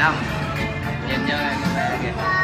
xong nhìn vô kìa.